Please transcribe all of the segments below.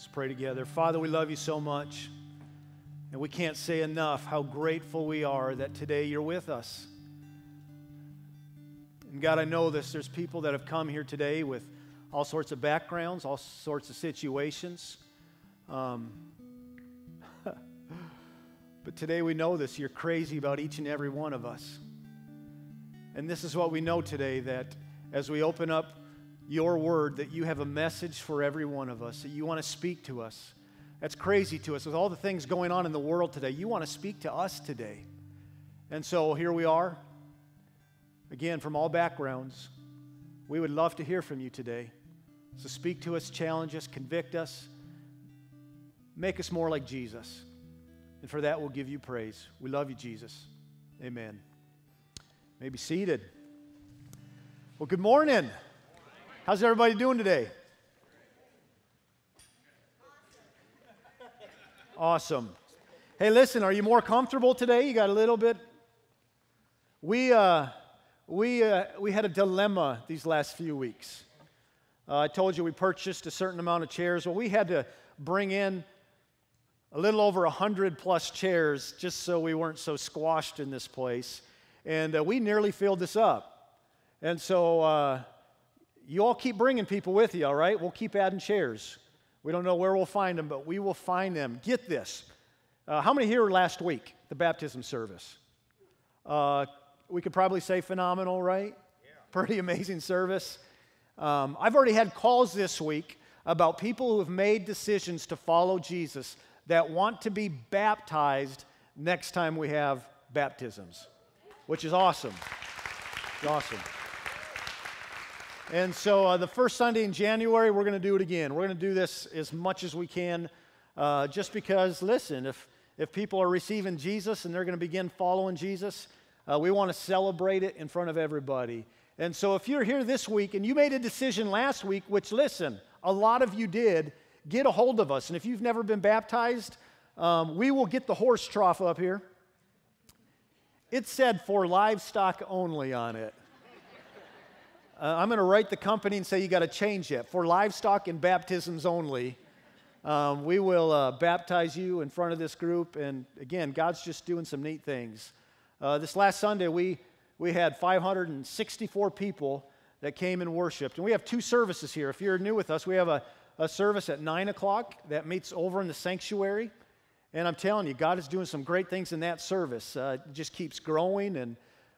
Let's pray together. Father, we love you so much. And we can't say enough how grateful we are that today you're with us. And God, I know this. There's people that have come here today with all sorts of backgrounds, all sorts of situations. Um, but today we know this. You're crazy about each and every one of us. And this is what we know today that as we open up your word that you have a message for every one of us, that you want to speak to us. That's crazy to us. With all the things going on in the world today, you want to speak to us today. And so here we are, again, from all backgrounds. We would love to hear from you today. So speak to us, challenge us, convict us, make us more like Jesus. And for that, we'll give you praise. We love you, Jesus. Amen. You may be seated. Well, good morning. How's everybody doing today? Awesome. Hey, listen, are you more comfortable today? You got a little bit. We, uh, we, uh, we had a dilemma these last few weeks. Uh, I told you we purchased a certain amount of chairs. Well, we had to bring in a little over 100 plus chairs just so we weren't so squashed in this place. And uh, we nearly filled this up. And so uh, you all keep bringing people with you, all right? We'll keep adding chairs. We don't know where we'll find them, but we will find them. Get this. Uh, how many here last week, the baptism service? Uh, we could probably say phenomenal, right? Yeah. Pretty amazing service. Um, I've already had calls this week about people who have made decisions to follow Jesus that want to be baptized next time we have baptisms, which is awesome. Awesome. And so uh, the first Sunday in January, we're going to do it again. We're going to do this as much as we can, uh, just because, listen, if, if people are receiving Jesus and they're going to begin following Jesus, uh, we want to celebrate it in front of everybody. And so if you're here this week and you made a decision last week, which, listen, a lot of you did, get a hold of us. And if you've never been baptized, um, we will get the horse trough up here. It said for livestock only on it. Uh, I'm going to write the company and say you got to change it. For livestock and baptisms only, um, we will uh, baptize you in front of this group. And again, God's just doing some neat things. Uh, this last Sunday, we, we had 564 people that came and worshiped. And we have two services here. If you're new with us, we have a, a service at 9 o'clock that meets over in the sanctuary. And I'm telling you, God is doing some great things in that service. Uh, it just keeps growing and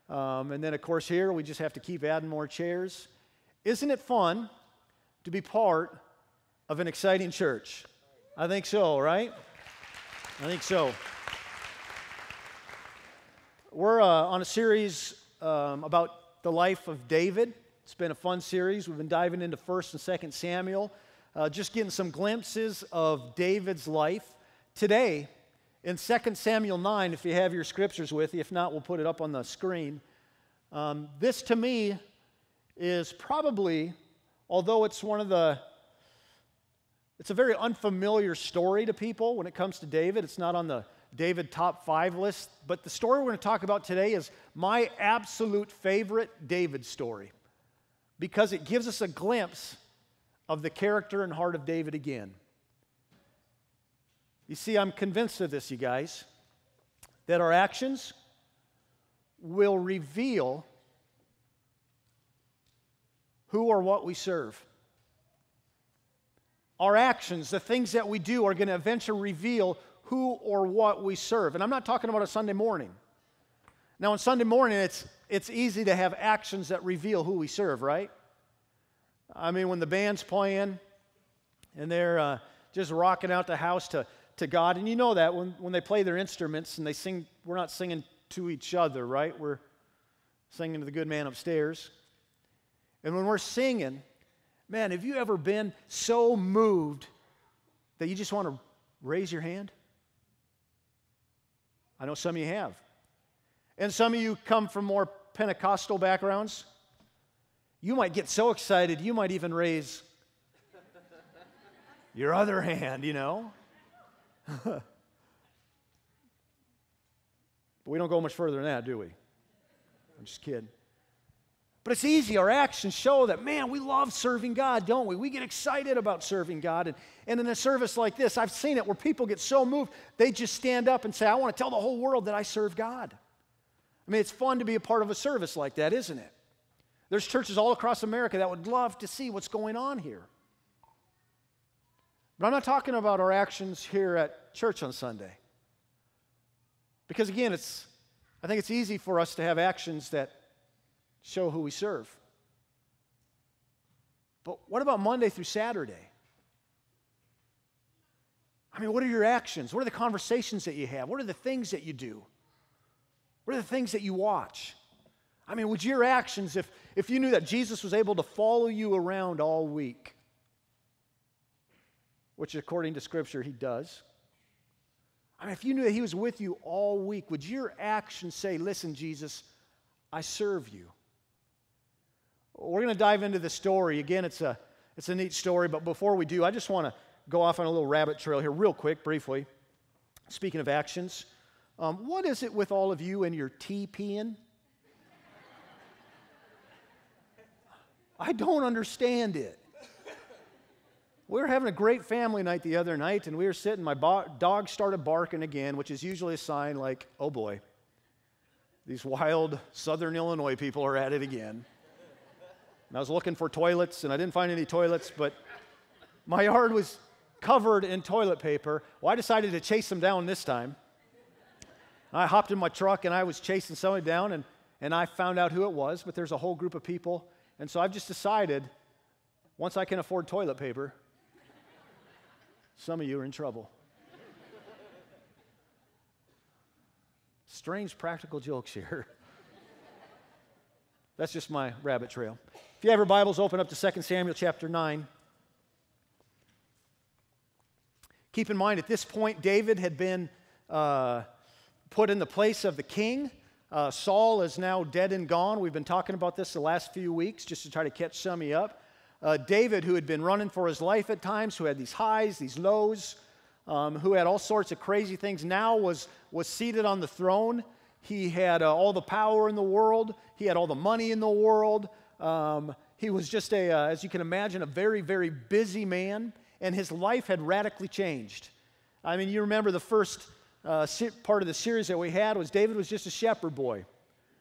um, and then, of course, here we just have to keep adding more chairs. Isn't it fun to be part of an exciting church? I think so, right? I think so. We're uh, on a series um, about the life of David. It's been a fun series. We've been diving into 1st and 2nd Samuel, uh, just getting some glimpses of David's life. Today, in 2 Samuel 9, if you have your scriptures with you, if not, we'll put it up on the screen. Um, this to me is probably, although it's one of the, it's a very unfamiliar story to people when it comes to David. It's not on the David top five list, but the story we're going to talk about today is my absolute favorite David story because it gives us a glimpse of the character and heart of David again. You see, I'm convinced of this, you guys, that our actions will reveal who or what we serve. Our actions, the things that we do, are going to eventually reveal who or what we serve. And I'm not talking about a Sunday morning. Now, on Sunday morning, it's, it's easy to have actions that reveal who we serve, right? I mean, when the band's playing and they're uh, just rocking out the house to to God. And you know that when, when they play their instruments and they sing, we're not singing to each other, right? We're singing to the good man upstairs. And when we're singing, man, have you ever been so moved that you just want to raise your hand? I know some of you have. And some of you come from more Pentecostal backgrounds. You might get so excited, you might even raise your other hand, you know. But we don't go much further than that, do we? I'm just kidding. But it's easy. Our actions show that, man, we love serving God, don't we? We get excited about serving God. And, and in a service like this, I've seen it where people get so moved, they just stand up and say, I want to tell the whole world that I serve God. I mean, it's fun to be a part of a service like that, isn't it? There's churches all across America that would love to see what's going on here. But I'm not talking about our actions here at church on Sunday. Because again, it's, I think it's easy for us to have actions that show who we serve. But what about Monday through Saturday? I mean, what are your actions? What are the conversations that you have? What are the things that you do? What are the things that you watch? I mean, would your actions, if, if you knew that Jesus was able to follow you around all week, which according to Scripture he does, I mean, if you knew that he was with you all week, would your actions say, Listen, Jesus, I serve you? We're going to dive into the story. Again, it's a, it's a neat story, but before we do, I just want to go off on a little rabbit trail here, real quick, briefly. Speaking of actions, um, what is it with all of you and your tea peeing? I don't understand it. We were having a great family night the other night, and we were sitting. My dog started barking again, which is usually a sign like, oh boy, these wild southern Illinois people are at it again. And I was looking for toilets, and I didn't find any toilets, but my yard was covered in toilet paper. Well, I decided to chase them down this time. I hopped in my truck and I was chasing somebody down, and, and I found out who it was, but there's a whole group of people. And so I've just decided once I can afford toilet paper, some of you are in trouble. Strange practical jokes here. That's just my rabbit trail. If you have your Bibles, open up to 2 Samuel chapter 9. Keep in mind, at this point, David had been uh, put in the place of the king. Uh, Saul is now dead and gone. We've been talking about this the last few weeks just to try to catch some of you up. Uh, David, who had been running for his life at times, who had these highs, these lows, um, who had all sorts of crazy things, now was, was seated on the throne. He had uh, all the power in the world, he had all the money in the world. Um, he was just a, uh, as you can imagine, a very, very busy man, and his life had radically changed. I mean, you remember the first uh, part of the series that we had was David was just a shepherd boy.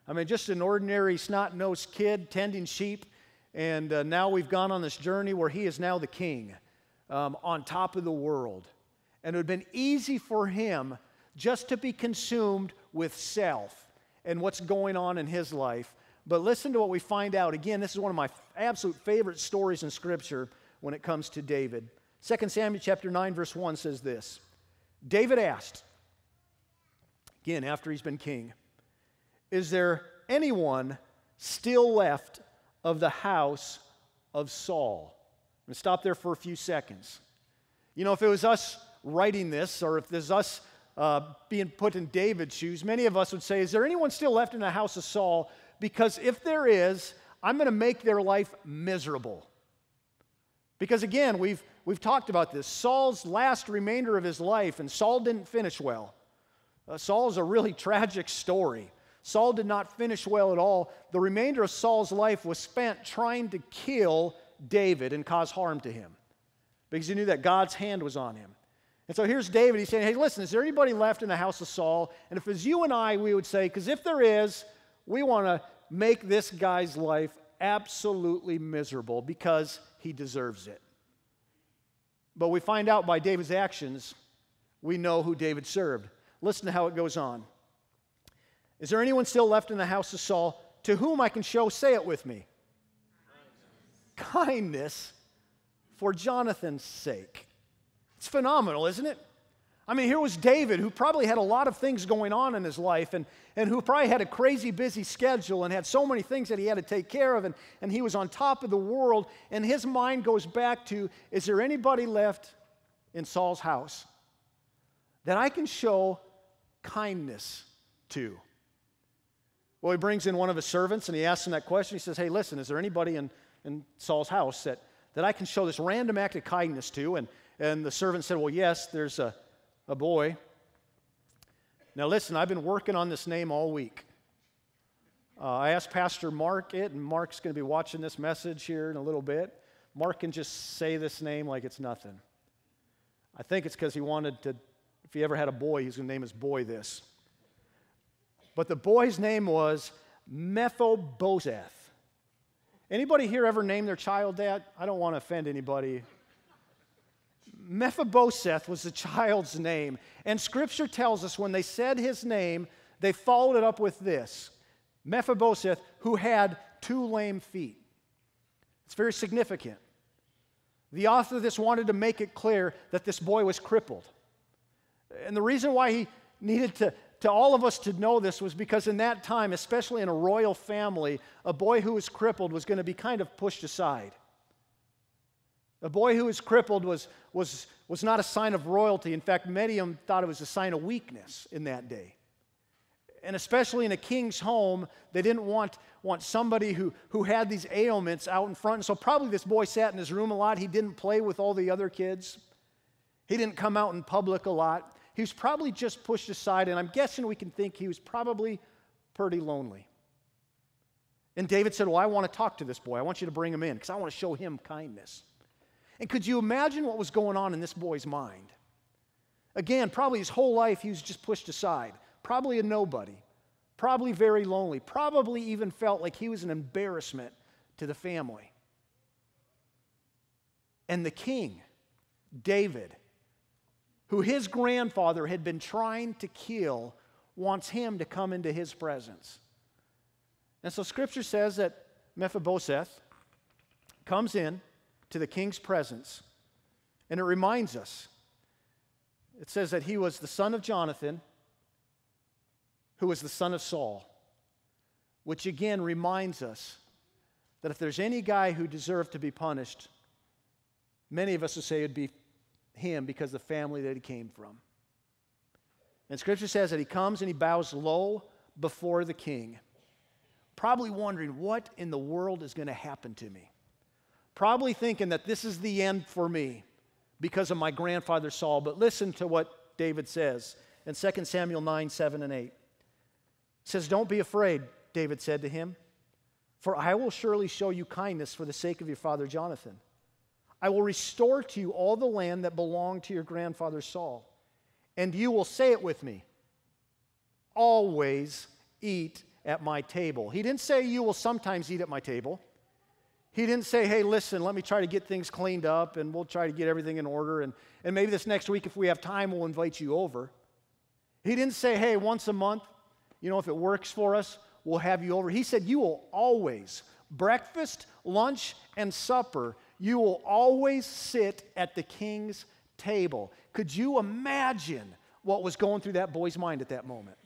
I mean, just an ordinary snot nosed kid tending sheep and uh, now we've gone on this journey where he is now the king um, on top of the world. And it would have been easy for him just to be consumed with self and what's going on in his life. But listen to what we find out. Again, this is one of my absolute favorite stories in Scripture when it comes to David. 2 Samuel chapter 9, verse 1 says this David asked, again, after he's been king, Is there anyone still left of the house of Saul. I'm going to stop there for a few seconds. You know, if it was us writing this, or if there's us uh, being put in David's shoes, many of us would say, Is there anyone still left in the house of Saul? Because if there is, I'm going to make their life miserable. Because again, we've, we've talked about this. Saul's last remainder of his life, and Saul didn't finish well. Uh, Saul's a really tragic story. Saul did not finish well at all. The remainder of Saul's life was spent trying to kill David and cause harm to him because he knew that God's hand was on him. And so here's David. He's saying, Hey, listen, is there anybody left in the house of Saul? And if it's you and I, we would say, because if there is, we want to make this guy's life absolutely miserable because he deserves it. But we find out by David's actions, we know who David served. Listen to how it goes on. Is there anyone still left in the house of Saul to whom I can show, say it with me? Kindness, for Jonathan's sake. It's phenomenal, isn't it? I mean, here was David, who probably had a lot of things going on in his life and, and who probably had a crazy busy schedule and had so many things that he had to take care of, and, and he was on top of the world. And his mind goes back to is there anybody left in Saul's house that I can show kindness to? Well, he brings in one of his servants and he asks him that question. He says, Hey, listen, is there anybody in, in Saul's house that, that I can show this random act of kindness to? And, and the servant said, Well, yes, there's a, a boy. Now, listen, I've been working on this name all week. Uh, I asked Pastor Mark it, and Mark's going to be watching this message here in a little bit. Mark can just say this name like it's nothing. I think it's because he wanted to, if he ever had a boy, he's going to name his boy this. But the boy's name was Mephibosheth. Anybody here ever name their child that? I don't want to offend anybody. Mephibosheth was the child's name. And scripture tells us when they said his name, they followed it up with this Mephibosheth, who had two lame feet. It's very significant. The author of this wanted to make it clear that this boy was crippled. And the reason why he needed to, to all of us to know this was because in that time, especially in a royal family, a boy who was crippled was going to be kind of pushed aside. A boy who was crippled was, was, was not a sign of royalty. In fact, many of them thought it was a sign of weakness in that day and especially in a king's home, they didn't want, want somebody who, who had these ailments out in front. And so, probably this boy sat in his room a lot. He didn't play with all the other kids, he didn't come out in public a lot. He was probably just pushed aside, and I'm guessing we can think he was probably pretty lonely. And David said, Well, I want to talk to this boy. I want you to bring him in because I want to show him kindness. And could you imagine what was going on in this boy's mind? Again, probably his whole life he was just pushed aside probably a nobody, probably very lonely, probably even felt like he was an embarrassment to the family. And the king, David, who his grandfather had been trying to kill, wants him to come into his presence. And so scripture says that Mephibosheth comes in to the king's presence, and it reminds us. It says that he was the son of Jonathan, who was the son of Saul, which again reminds us that if there's any guy who deserved to be punished, many of us would say it'd be him because the family that he came from. And scripture says that he comes and he bows low before the king, probably wondering what in the world is going to happen to me. Probably thinking that this is the end for me because of my grandfather Saul. But listen to what David says in 2 Samuel 9, 7, and 8 It says, Don't be afraid, David said to him, for I will surely show you kindness for the sake of your father Jonathan. I will restore to you all the land that belonged to your grandfather Saul, and you will say it with me always eat at my table. He didn't say you will sometimes eat at my table. He didn't say, hey, listen, let me try to get things cleaned up and we'll try to get everything in order. And, and maybe this next week, if we have time, we'll invite you over. He didn't say, hey, once a month, you know, if it works for us, we'll have you over. He said, You will always, breakfast, lunch, and supper, you will always sit at the king's table. Could you imagine what was going through that boy's mind at that moment?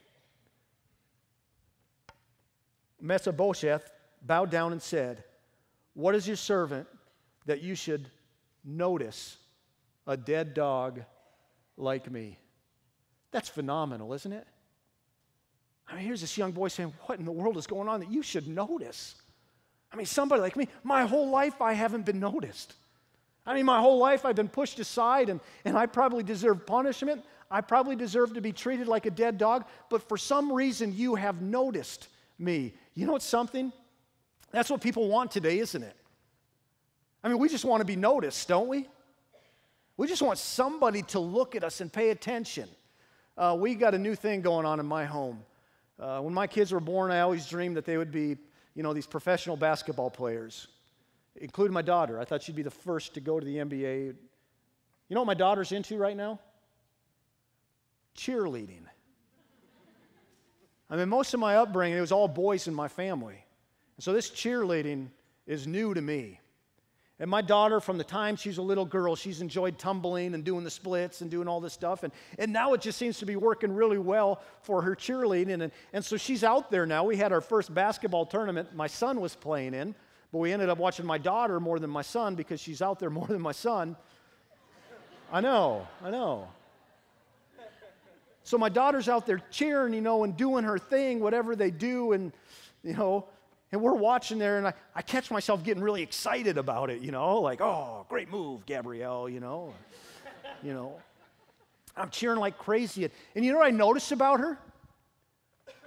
Mephibosheth bowed down and said, What is your servant that you should notice a dead dog like me? That's phenomenal, isn't it? I mean, here's this young boy saying, What in the world is going on that you should notice? I mean, somebody like me, my whole life I haven't been noticed. I mean, my whole life I've been pushed aside and, and I probably deserve punishment. I probably deserve to be treated like a dead dog, but for some reason you have noticed me. You know what's something? That's what people want today, isn't it? I mean, we just want to be noticed, don't we? We just want somebody to look at us and pay attention. Uh, we got a new thing going on in my home. Uh, when my kids were born, I always dreamed that they would be, you know, these professional basketball players, including my daughter. I thought she'd be the first to go to the NBA. You know what my daughter's into right now? Cheerleading. I mean, most of my upbringing, it was all boys in my family. And so this cheerleading is new to me. And my daughter, from the time she's a little girl, she's enjoyed tumbling and doing the splits and doing all this stuff. And, and now it just seems to be working really well for her cheerleading. And, and so she's out there now. We had our first basketball tournament my son was playing in, but we ended up watching my daughter more than my son because she's out there more than my son. I know, I know. So my daughter's out there cheering, you know, and doing her thing, whatever they do. And, you know, and we're watching there, and I, I catch myself getting really excited about it, you know, like, oh, great move, Gabrielle, you know. you know, I'm cheering like crazy. And you know what I notice about her?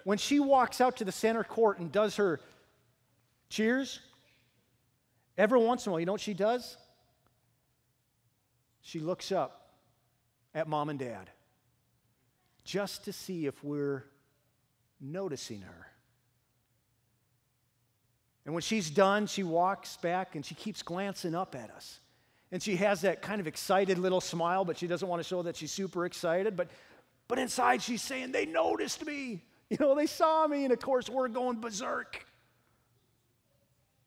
when she walks out to the center court and does her cheers, every once in a while, you know what she does? She looks up at mom and dad just to see if we're noticing her. And when she's done, she walks back and she keeps glancing up at us. And she has that kind of excited little smile, but she doesn't want to show that she's super excited. But, but inside, she's saying, They noticed me. You know, they saw me. And of course, we're going berserk.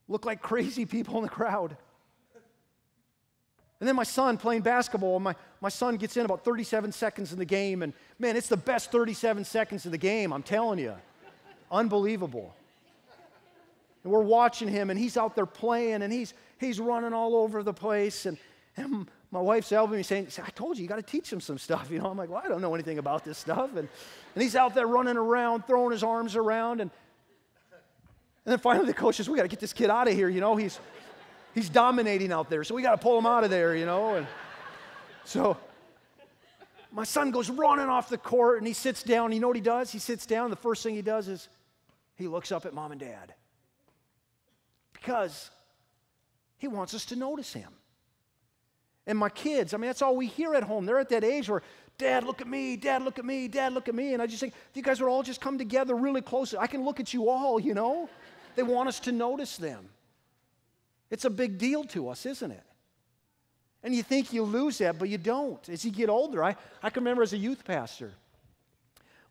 Look like crazy people in the crowd. And then my son playing basketball, my, my son gets in about 37 seconds in the game, and man, it's the best 37 seconds of the game, I'm telling you. Unbelievable. And we're watching him, and he's out there playing, and he's, he's running all over the place. And, and my wife's helping me saying, I told you, you got to teach him some stuff. You know, I'm like, well, I don't know anything about this stuff. And, and he's out there running around, throwing his arms around. And, and then finally the coach says, we got to get this kid out of here. You know, he's, he's dominating out there, so we got to pull him out of there, you know. And so my son goes running off the court and he sits down. You know what he does? He sits down. The first thing he does is he looks up at mom and dad because he wants us to notice him. And my kids, I mean, that's all we hear at home. They're at that age where, Dad, look at me, Dad, look at me, Dad, look at me. And I just think, if you guys would all just come together really close, I can look at you all, you know? They want us to notice them. It's a big deal to us, isn't it? And you think you lose that, but you don't. As you get older, I, I can remember as a youth pastor,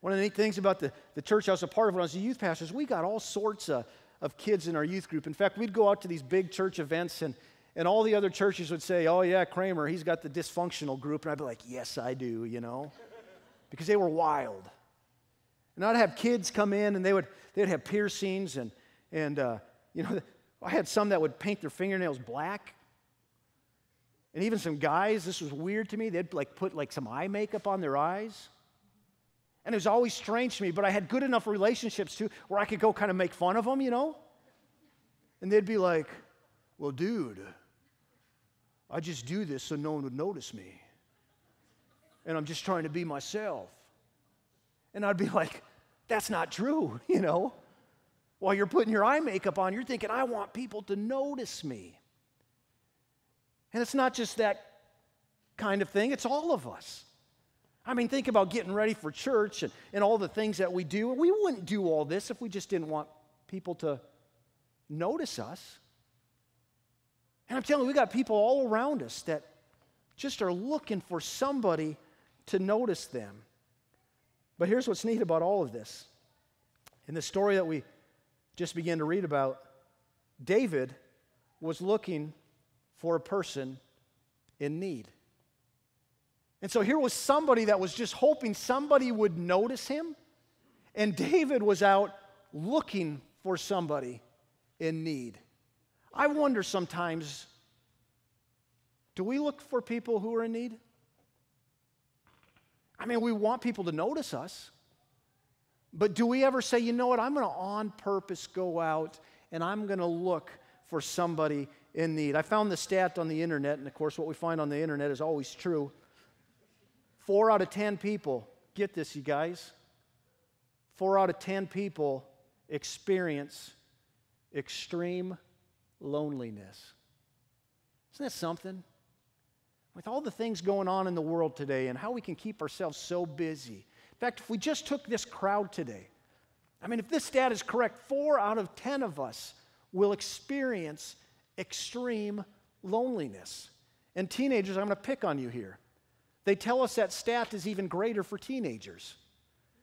one of the neat things about the, the church I was a part of when I was a youth pastor is we got all sorts of, of kids in our youth group. In fact, we'd go out to these big church events, and, and all the other churches would say, Oh, yeah, Kramer, he's got the dysfunctional group. And I'd be like, Yes, I do, you know, because they were wild. And I'd have kids come in, and they would, they'd have piercings, and, and uh, you know, I had some that would paint their fingernails black. And even some guys, this was weird to me, they'd like put like some eye makeup on their eyes. And it was always strange to me, but I had good enough relationships too where I could go kind of make fun of them, you know? And they'd be like, well, dude, I just do this so no one would notice me. And I'm just trying to be myself. And I'd be like, that's not true, you know? While you're putting your eye makeup on, you're thinking, I want people to notice me. And it's not just that kind of thing, it's all of us. I mean, think about getting ready for church and, and all the things that we do. We wouldn't do all this if we just didn't want people to notice us. And I'm telling you, we got people all around us that just are looking for somebody to notice them. But here's what's neat about all of this. In the story that we just began to read about, David was looking for a person in need. And so here was somebody that was just hoping somebody would notice him, and David was out looking for somebody in need. I wonder sometimes do we look for people who are in need? I mean, we want people to notice us. But do we ever say, you know what, I'm going to on purpose go out and I'm going to look for somebody in need? I found the stat on the internet, and of course, what we find on the internet is always true. Four out of 10 people, get this, you guys, four out of 10 people experience extreme loneliness. Isn't that something? With all the things going on in the world today and how we can keep ourselves so busy in fact, if we just took this crowd today, I mean, if this stat is correct, four out of 10 of us will experience extreme loneliness. And teenagers, I'm going to pick on you here. They tell us that stat is even greater for teenagers.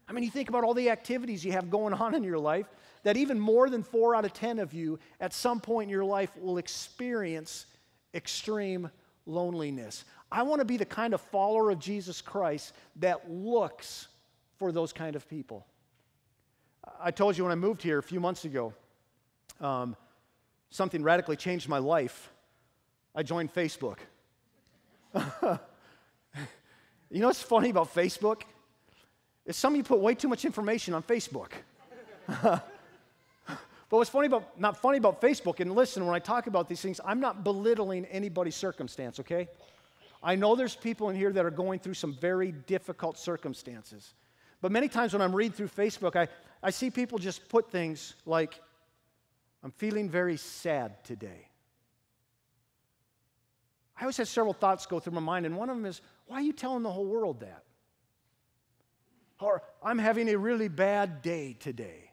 I mean, you think about all the activities you have going on in your life, that even more than four out of 10 of you at some point in your life will experience extreme loneliness. I want to be the kind of follower of Jesus Christ that looks for those kind of people. I told you when I moved here a few months ago, um, something radically changed my life. I joined Facebook. you know what's funny about Facebook? Is some of you put way too much information on Facebook. but what's funny about not funny about Facebook, and listen, when I talk about these things, I'm not belittling anybody's circumstance, okay? I know there's people in here that are going through some very difficult circumstances. But many times when I'm reading through Facebook, I, I see people just put things like, I'm feeling very sad today. I always had several thoughts go through my mind, and one of them is, why are you telling the whole world that? Or, I'm having a really bad day today.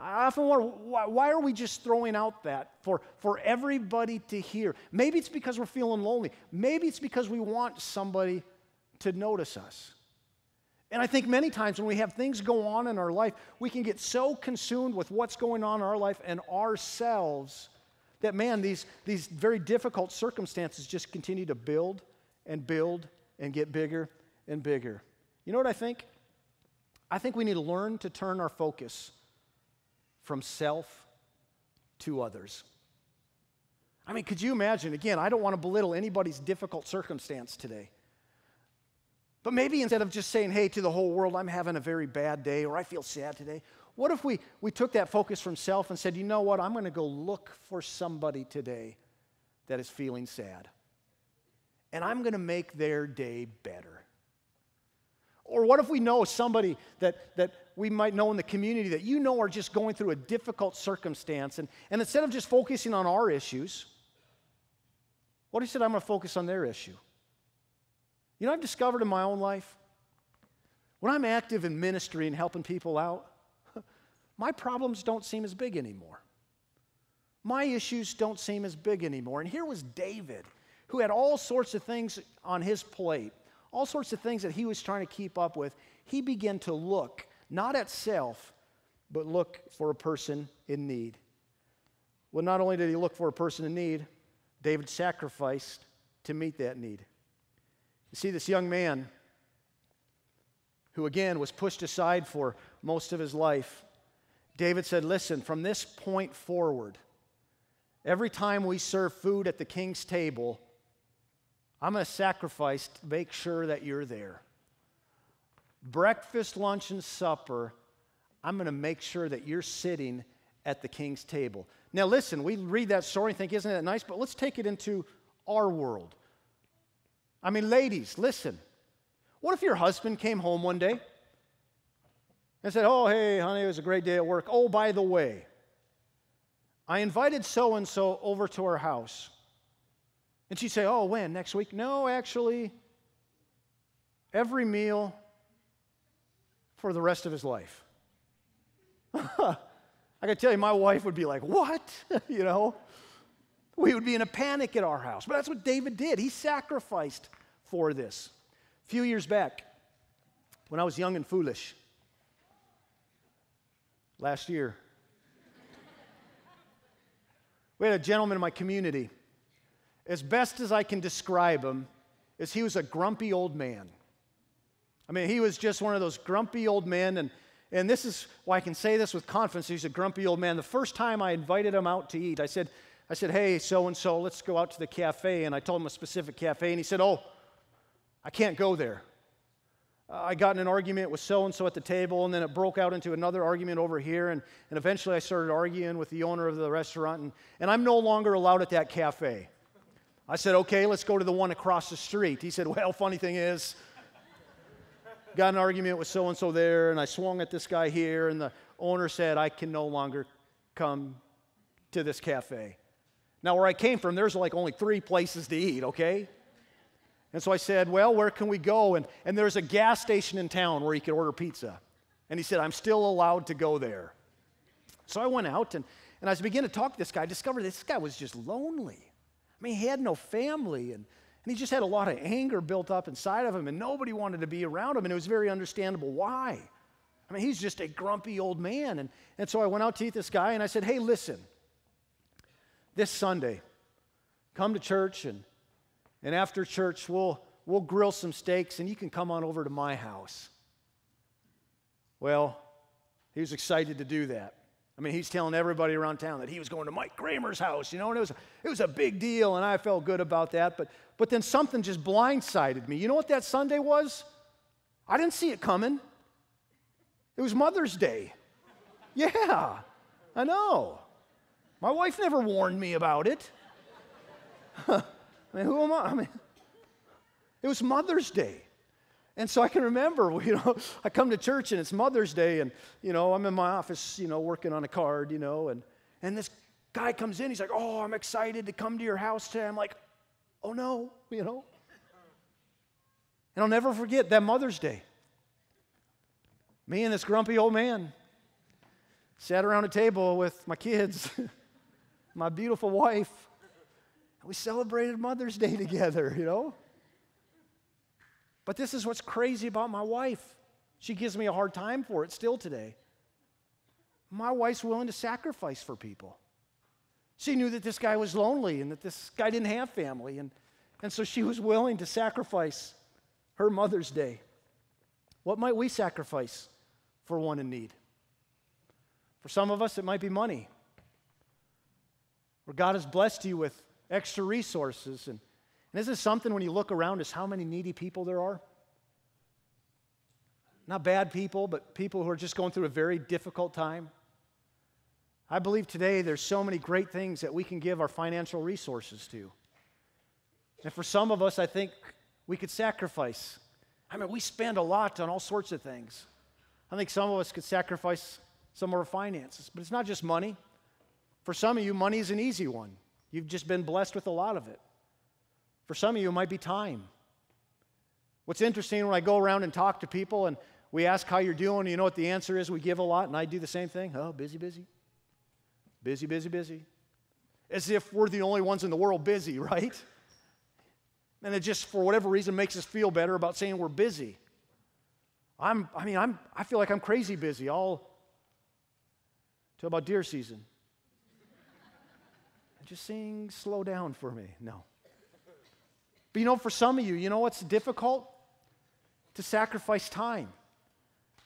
I often wonder, why, why, are we just throwing out that for, for everybody to hear? Maybe it's because we're feeling lonely. Maybe it's because we want somebody to notice us. And I think many times when we have things go on in our life, we can get so consumed with what's going on in our life and ourselves that, man, these, these very difficult circumstances just continue to build and build and get bigger and bigger. You know what I think? I think we need to learn to turn our focus from self to others. I mean, could you imagine? Again, I don't want to belittle anybody's difficult circumstance today. But maybe instead of just saying, hey, to the whole world, I'm having a very bad day or I feel sad today, what if we, we took that focus from self and said, you know what, I'm going to go look for somebody today that is feeling sad. And I'm going to make their day better. Or what if we know somebody that, that we might know in the community that you know are just going through a difficult circumstance, and, and instead of just focusing on our issues, what if you said, I'm going to focus on their issue? You know, I've discovered in my own life, when I'm active in ministry and helping people out, my problems don't seem as big anymore. My issues don't seem as big anymore. And here was David, who had all sorts of things on his plate, all sorts of things that he was trying to keep up with. He began to look not at self, but look for a person in need. Well, not only did he look for a person in need, David sacrificed to meet that need. You see, this young man, who again was pushed aside for most of his life, David said, Listen, from this point forward, every time we serve food at the king's table, I'm going to sacrifice to make sure that you're there. Breakfast, lunch, and supper, I'm going to make sure that you're sitting at the king's table. Now, listen, we read that story and think, isn't that nice? But let's take it into our world. I mean, ladies, listen. What if your husband came home one day and said, Oh, hey, honey, it was a great day at work. Oh, by the way, I invited so and so over to our house. And she'd say, Oh, when? Next week? No, actually, every meal for the rest of his life. I gotta tell you, my wife would be like, What? you know? We would be in a panic at our house. But that's what David did. He sacrificed for this. A few years back, when I was young and foolish, last year, we had a gentleman in my community. As best as I can describe him, is he was a grumpy old man. I mean, he was just one of those grumpy old men, and, and this is why I can say this with confidence. He's a grumpy old man. The first time I invited him out to eat, I said, I said, hey, so and so, let's go out to the cafe. And I told him a specific cafe, and he said, oh, I can't go there. I got in an argument with so and so at the table, and then it broke out into another argument over here. And, and eventually I started arguing with the owner of the restaurant, and, and I'm no longer allowed at that cafe. I said, okay, let's go to the one across the street. He said, well, funny thing is, got an argument with so and so there, and I swung at this guy here, and the owner said, I can no longer come to this cafe. Now, where I came from, there's like only three places to eat, okay? And so I said, Well, where can we go? And, and there's a gas station in town where you could order pizza. And he said, I'm still allowed to go there. So I went out, and, and as I began to talk to this guy, I discovered this guy was just lonely. I mean, he had no family, and, and he just had a lot of anger built up inside of him, and nobody wanted to be around him, and it was very understandable why. I mean, he's just a grumpy old man. And, and so I went out to eat this guy, and I said, Hey, listen, this Sunday, come to church and, and after church, we'll, we'll grill some steaks and you can come on over to my house. Well, he was excited to do that. I mean, he's telling everybody around town that he was going to Mike Kramer's house, you know, and it was, it was a big deal, and I felt good about that. But, but then something just blindsided me. You know what that Sunday was? I didn't see it coming. It was Mother's Day. Yeah, I know. My wife never warned me about it. I mean, who am I? I mean, it was Mother's Day. And so I can remember, you know, I come to church and it's Mother's Day, and, you know, I'm in my office, you know, working on a card, you know, and, and this guy comes in, he's like, Oh, I'm excited to come to your house today. I'm like, Oh no, you know. And I'll never forget that Mother's Day. Me and this grumpy old man sat around a table with my kids, my beautiful wife. We celebrated Mother's Day together, you know. But this is what's crazy about my wife. She gives me a hard time for it still today. My wife's willing to sacrifice for people. She knew that this guy was lonely and that this guy didn't have family. And, and so she was willing to sacrifice her Mother's Day. What might we sacrifice for one in need? For some of us, it might be money. Where God has blessed you with extra resources. And, and isn't something when you look around is how many needy people there are? Not bad people, but people who are just going through a very difficult time. I believe today there's so many great things that we can give our financial resources to. And for some of us, I think we could sacrifice. I mean, we spend a lot on all sorts of things. I think some of us could sacrifice some of our finances, but it's not just money. For some of you, money is an easy one. You've just been blessed with a lot of it. For some of you, it might be time. What's interesting when I go around and talk to people and we ask how you're doing, you know what the answer is? We give a lot, and I do the same thing. Oh, busy, busy. Busy, busy, busy. As if we're the only ones in the world busy, right? And it just, for whatever reason, makes us feel better about saying we're busy. I'm, I mean, I'm, I feel like I'm crazy busy all till about deer season. Just sing slow down for me. No. But you know, for some of you, you know what's difficult? To sacrifice time.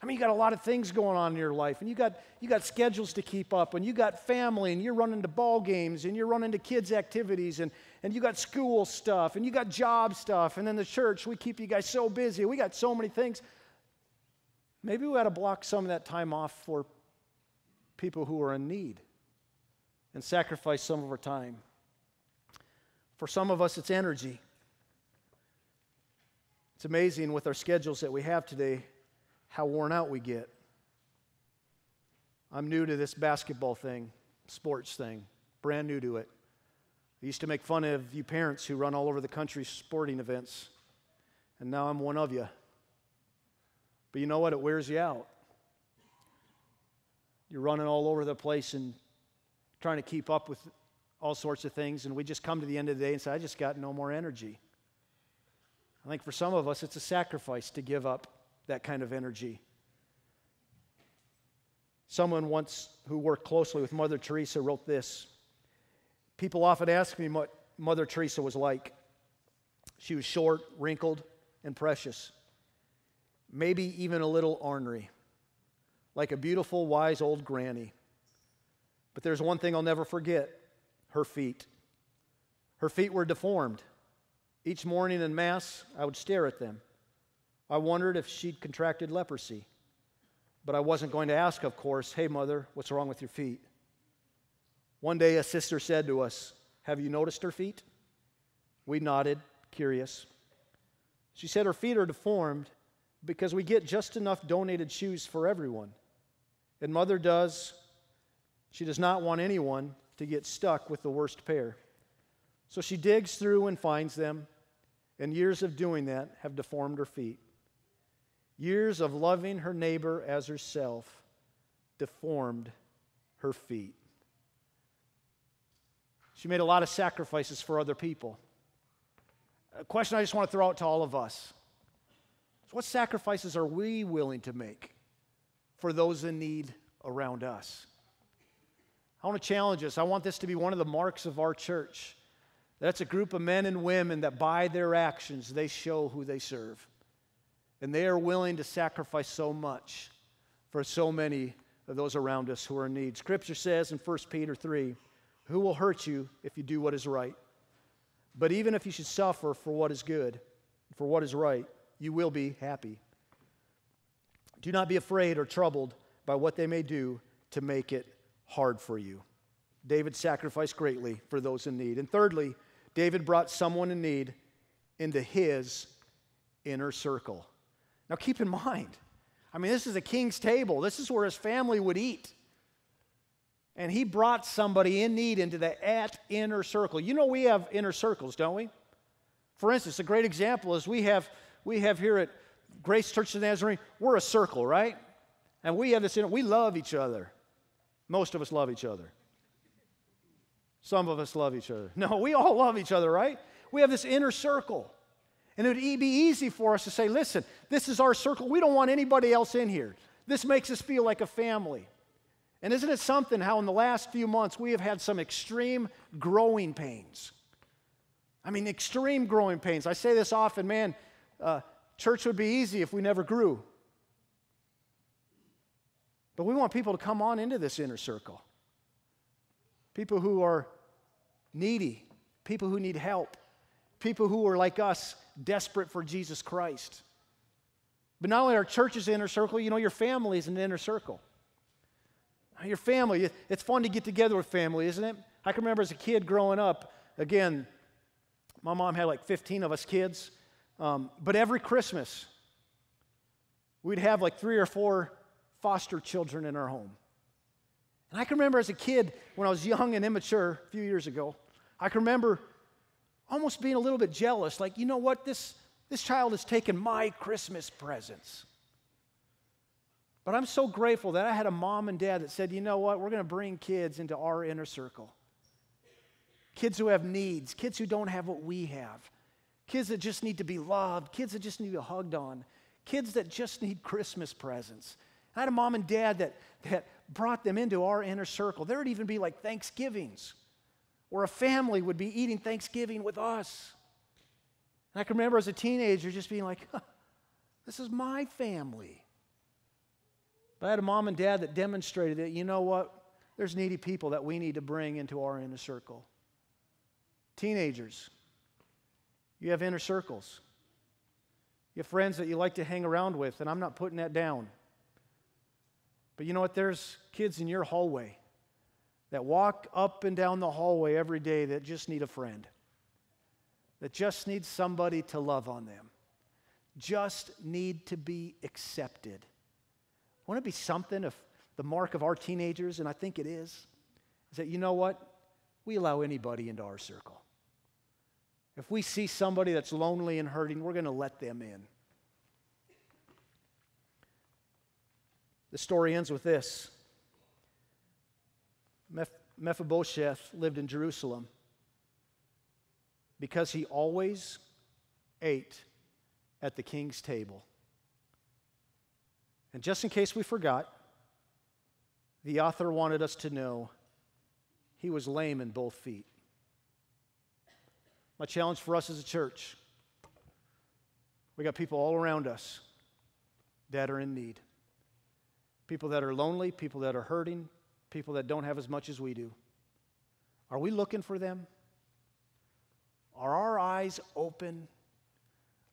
I mean, you got a lot of things going on in your life, and you got, you got schedules to keep up, and you got family, and you're running to ball games, and you're running to kids' activities, and, and you got school stuff, and you got job stuff, and then the church, we keep you guys so busy. We got so many things. Maybe we ought to block some of that time off for people who are in need and sacrifice some of our time. For some of us, it's energy. It's amazing with our schedules that we have today how worn out we get. I'm new to this basketball thing, sports thing, brand new to it. I used to make fun of you parents who run all over the country sporting events, and now I'm one of you. But you know what? It wears you out. You're running all over the place and trying to keep up with all sorts of things, and we just come to the end of the day and say, I just got no more energy. I think for some of us, it's a sacrifice to give up that kind of energy. Someone once who worked closely with Mother Teresa wrote this People often ask me what Mother Teresa was like. She was short, wrinkled, and precious, maybe even a little ornery, like a beautiful, wise old granny. But there's one thing I'll never forget her feet. Her feet were deformed. Each morning in Mass, I would stare at them. I wondered if she'd contracted leprosy. But I wasn't going to ask, of course, hey, mother, what's wrong with your feet? One day a sister said to us, Have you noticed her feet? We nodded, curious. She said her feet are deformed because we get just enough donated shoes for everyone. And mother does, she does not want anyone to get stuck with the worst pair. So she digs through and finds them, and years of doing that have deformed her feet. Years of loving her neighbor as herself deformed her feet. She made a lot of sacrifices for other people. A question I just want to throw out to all of us is what sacrifices are we willing to make for those in need around us? I want to challenge us. I want this to be one of the marks of our church. That's a group of men and women that by their actions they show who they serve. And they are willing to sacrifice so much for so many of those around us who are in need. Scripture says in 1 Peter 3 Who will hurt you if you do what is right? But even if you should suffer for what is good, for what is right, you will be happy. Do not be afraid or troubled by what they may do to make it hard for you. David sacrificed greatly for those in need. And thirdly, David brought someone in need into his inner circle. Now, keep in mind, I mean, this is a king's table, this is where his family would eat. And he brought somebody in need into the at inner circle. You know, we have inner circles, don't we? For instance, a great example is we have, we have here at Grace Church of Nazarene, we're a circle, right? And we have this, we love each other. Most of us love each other. Some of us love each other. No, we all love each other, right? We have this inner circle. And it would be easy for us to say, listen, this is our circle. We don't want anybody else in here. This makes us feel like a family. And isn't it something how in the last few months we have had some extreme growing pains? I mean, extreme growing pains. I say this often, man, uh, church would be easy if we never grew. But we want people to come on into this inner circle. People who are needy, people who need help, people who are like us, desperate for Jesus Christ. But not only our church is inner circle, you know, your family is an inner circle. Your family, it's fun to get together with family, isn't it? I can remember as a kid growing up, again, my mom had like 15 of us kids, um, but every Christmas, we'd have like three or four foster children in our home. And I can remember as a kid, when I was young and immature a few years ago, I can remember almost being a little bit jealous like, you know what, this, this child has taken my Christmas presents. But I'm so grateful that I had a mom and dad that said, you know what, we're going to bring kids into our inner circle. Kids who have needs, kids who don't have what we have, kids that just need to be loved, kids that just need to be hugged on, kids that just need Christmas presents. I had a mom and dad that, that brought them into our inner circle. There would even be like Thanksgivings where a family would be eating Thanksgiving with us. And I can remember as a teenager just being like, huh, this is my family. But I had a mom and dad that demonstrated that, you know what? There's needy people that we need to bring into our inner circle. Teenagers, you have inner circles. You have friends that you like to hang around with, and I'm not putting that down. But you know what? There's kids in your hallway that walk up and down the hallway every day that just need a friend, that just need somebody to love on them, just need to be accepted. Wouldn't it be something if the mark of our teenagers, and I think it is, is that you know what? We allow anybody into our circle. If we see somebody that's lonely and hurting, we're going to let them in. The story ends with this Mephibosheth lived in Jerusalem because he always ate at the king's table. And just in case we forgot, the author wanted us to know he was lame in both feet. My challenge for us as a church we got people all around us that are in need people that are lonely, people that are hurting, people that don't have as much as we do. Are we looking for them? Are our eyes open?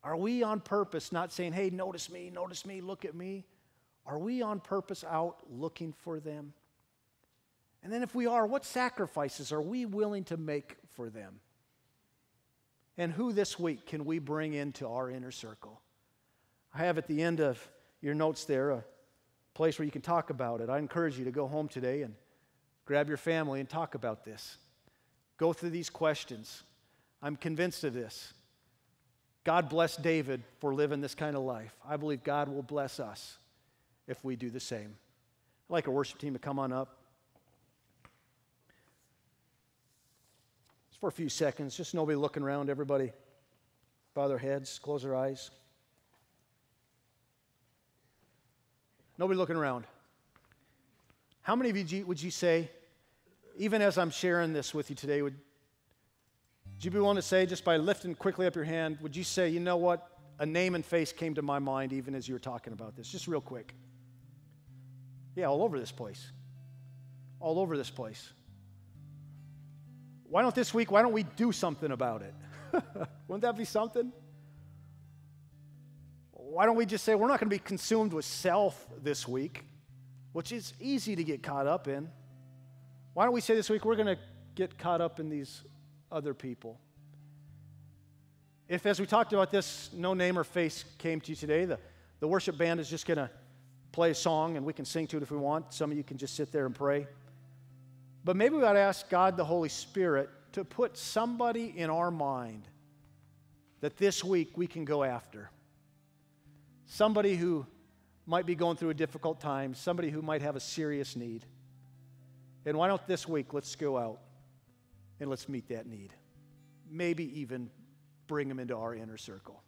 Are we on purpose not saying, hey, notice me, notice me, look at me? Are we on purpose out looking for them? And then, if we are, what sacrifices are we willing to make for them? And who this week can we bring into our inner circle? I have at the end of your notes there a place where you can talk about it. I encourage you to go home today and grab your family and talk about this. Go through these questions. I'm convinced of this. God bless David for living this kind of life. I believe God will bless us if we do the same. I'd like our worship team to come on up. Just for a few seconds, just nobody looking around, everybody bow their heads, close their eyes. Nobody looking around. How many of you would you say, even as I'm sharing this with you today, would, would you be willing to say, just by lifting quickly up your hand, would you say, you know what? A name and face came to my mind even as you were talking about this, just real quick. Yeah, all over this place. All over this place. Why don't this week, why don't we do something about it? Wouldn't that be something? Why don't we just say we're not going to be consumed with self this week, which is easy to get caught up in? Why don't we say this week we're going to get caught up in these other people? If, as we talked about this, no name or face came to you today, the, The worship band is just going to play a song and we can sing to it if we want. Some of you can just sit there and pray. But maybe we ought to ask God, the Holy Spirit, to put somebody in our mind that this week we can go after. Somebody who might be going through a difficult time, somebody who might have a serious need. And why don't this week let's go out and let's meet that need? Maybe even bring them into our inner circle.